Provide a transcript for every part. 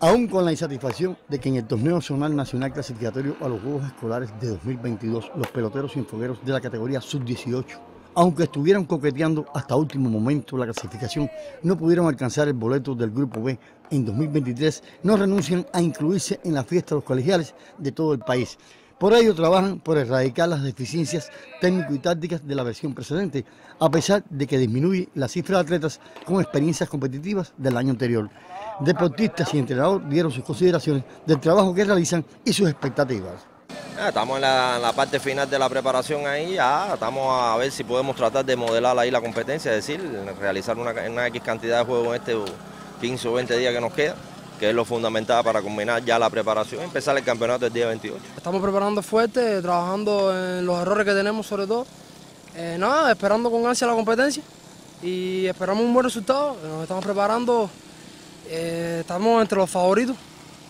Aún con la insatisfacción de que en el torneo zonal nacional clasificatorio a los Juegos Escolares de 2022 los peloteros y enfogueros de la categoría sub-18, aunque estuvieron coqueteando hasta último momento la clasificación, no pudieron alcanzar el boleto del Grupo B en 2023, no renuncian a incluirse en la fiesta de los colegiales de todo el país. Por ello trabajan por erradicar las deficiencias técnico y tácticas de la versión precedente, a pesar de que disminuye la cifra de atletas con experiencias competitivas del año anterior. Deportistas y entrenadores dieron sus consideraciones del trabajo que realizan y sus expectativas. Ah, estamos en la, parte final de la preparación ahí, ya estamos a ver si podemos tratar de modelar ahí la competencia, es decir, realizar una, una X cantidad de juegos en este 15 o 20 días que nos queda que es lo fundamental para combinar ya la preparación y empezar el campeonato el día 28. Estamos preparando fuerte, trabajando en los errores que tenemos sobre todo. Eh, nada, esperando con ansia la competencia y esperamos un buen resultado. Nos estamos preparando, eh, estamos entre los favoritos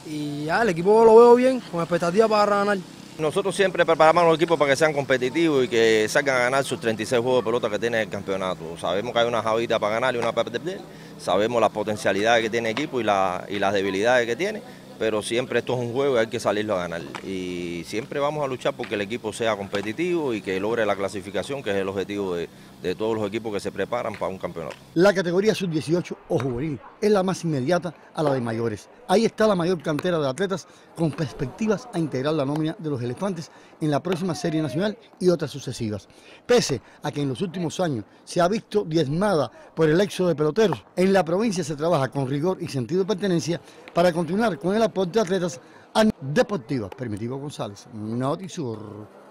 y ya el equipo lo veo bien, con expectativa para ganar. Nosotros siempre preparamos a los equipos para que sean competitivos y que salgan a ganar sus 36 juegos de pelota que tiene el campeonato. Sabemos que hay una javita para ganar y una para perder, sabemos las potencialidades que tiene el equipo y, y las debilidades que tiene pero siempre esto es un juego y hay que salirlo a ganar. Y siempre vamos a luchar porque el equipo sea competitivo y que logre la clasificación, que es el objetivo de, todos los equipos que se preparan para un campeonato. La categoría sub-18 o juvenil es la más inmediata a la de mayores. Ahí está la mayor cantera de atletas con perspectivas a integrar la nómina de los elefantes en la próxima serie nacional y otras sucesivas. Pese a que en los últimos años se ha visto diezmada por el éxodo de peloteros, en la provincia se trabaja con rigor y sentido de pertenencia para continuar con el aporte de atletas deportivas. Permitivo González, Notisur.